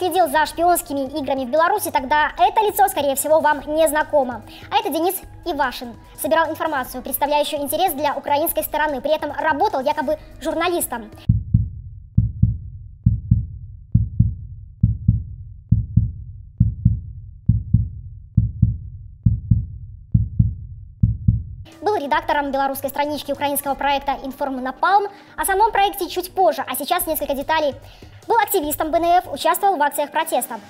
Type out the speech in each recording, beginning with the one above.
следил за шпионскими играми в Беларуси, тогда это лицо, скорее всего, вам не знакомо. А это Денис Ивашин. Собирал информацию, представляющую интерес для украинской стороны. При этом работал якобы журналистом. Был редактором белорусской странички украинского проекта «Информ Напалм». О самом проекте чуть позже, а сейчас несколько деталей. Был активистом БНФ, участвовал в акциях протеста.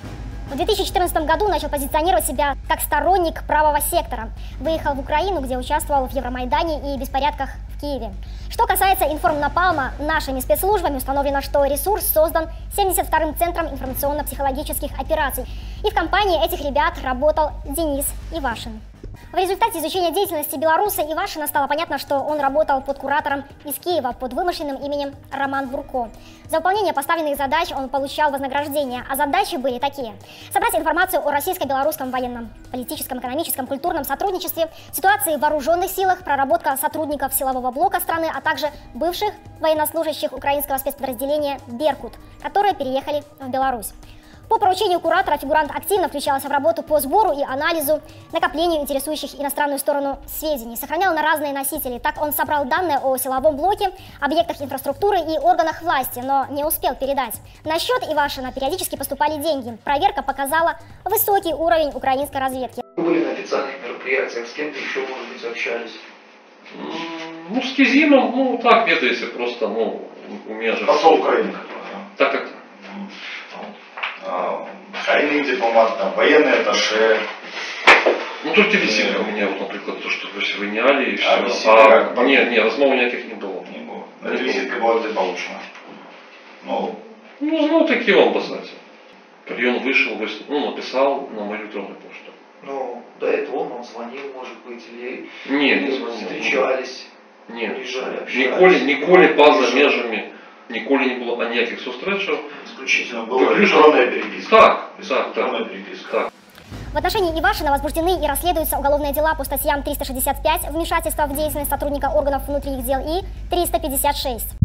В 2014 году начал позиционировать себя как сторонник правого сектора. Выехал в Украину, где участвовал в Евромайдане и беспорядках в Киеве. Что касается информнапалма, нашими спецслужбами установлено, что ресурс создан 72-м Центром информационно-психологических операций. И в компании этих ребят работал Денис Ивашин. В результате изучения деятельности белоруса Ивашина стало понятно, что он работал под куратором из Киева под вымышленным именем Роман Бурко. За выполнение поставленных задач он получал вознаграждение, а задачи были такие. Собрать информацию о российско-белорусском военном, политическом, экономическом, культурном сотрудничестве, ситуации в вооруженных силах, проработка сотрудников силового блока страны, а также бывших военнослужащих украинского спецподразделения «Беркут», которые переехали в Беларусь. По поручению куратора фигурант активно включался в работу по сбору и анализу, накоплению интересующих иностранную сторону сведений, сохранял на разные носители. Так он собрал данные о силовом блоке, объектах инфраструктуры и органах власти, но не успел передать. На счет Ивашина периодически поступали деньги. Проверка показала высокий уровень украинской разведки. Вы были на официальных мероприятиях, с кем-то еще, может быть, общались? Ну, с Кизином, ну, так, ведаете, просто, ну, у меня же... Посол Украины, который, да? Так, так. А, Хайный дипломат, там, военный атташе. Ну, тільки весілля у меня, вот, наприклад, то, що ви виняли і все. А весілля як? ні, ні, розмов ніяких не було. Не было. Эта визитка была где получена. Ну, Ну, ну, таки вам писать. Он вышел, выс- ну, написал на мою электронную почту. Ну, до этого он вам звонил, может быть, или, Не, не или звонил. встречались, Ні. приезжали, общались. Ніколи, ніколи поза Приезжали. межами, ніколи не було ніяких зустрічей. исключительно была Выключено. электронная переписка. Так, так, так. Электронная переписка. Так. В отношении Ивашина возбуждены и расследуются уголовные дела по статьям 365 «Вмешательство в деятельность сотрудника органов внутренних дел» и 356